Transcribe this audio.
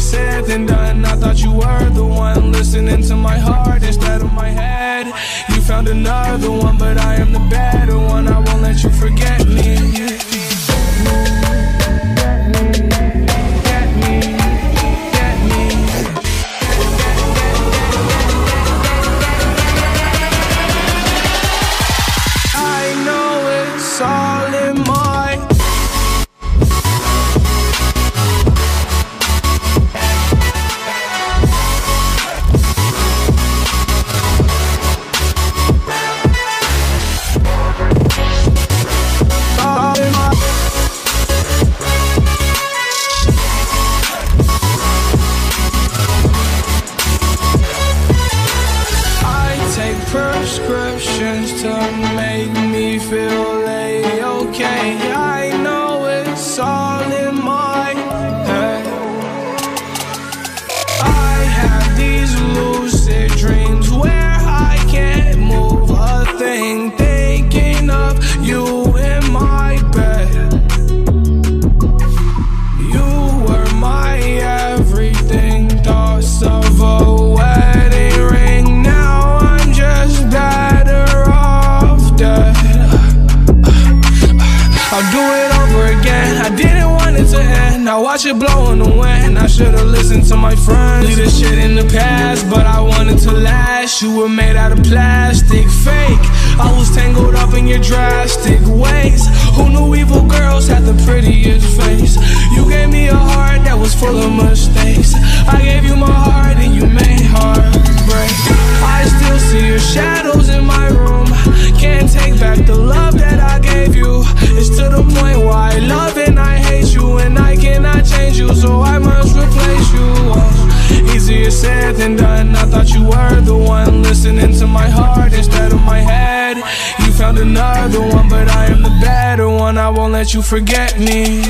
said than done. I thought you were the one a-okay. I'll do it over again. I didn't want it to end. Now watch it blow in the wind. I should've listened to my friends. Leave this shit in the past, but I wanted to last. You were made out of plastic, fake. I was tangled up in your drastic ways. Who knew evil girls had the prettiest face? You gave me a heart that was full of mistakes. I gave you my heart and you made heartbreak. I still see your shadows in my room. Can't take back the love that I I won't let you forget me.